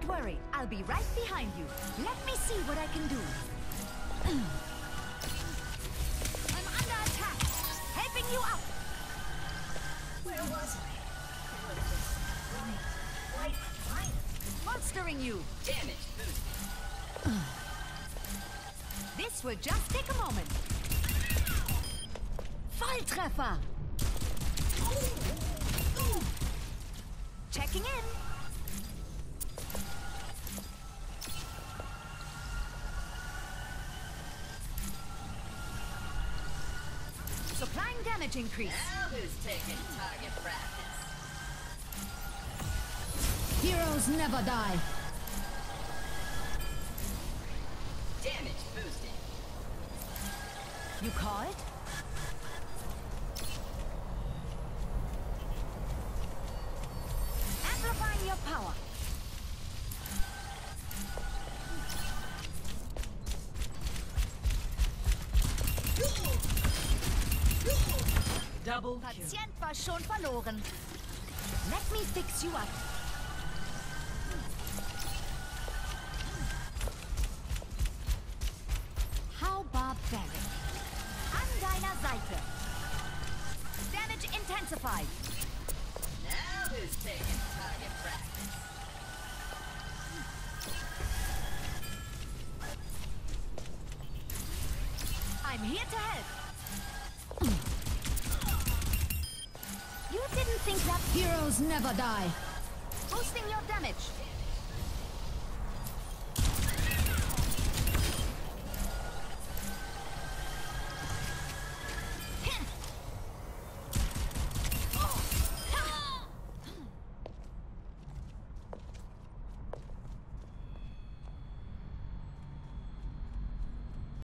Don't worry, I'll be right behind you. Let me see what I can do. I'm under attack. Helping you out. Where was I? Monstering you. damage boosted. This will just take a moment. Volltreffer. Checking in. Damage increase. Now who's taking target practice? Heroes never die. Damage boosted. You call it? Amplifying your power. Double kill. Patient war schon verloren. Let me fix you up. How barbaric. An deiner Seite. Damage intensified. Now who's taking target practice? I'm here to help. Heroes never die. Boosting your damage.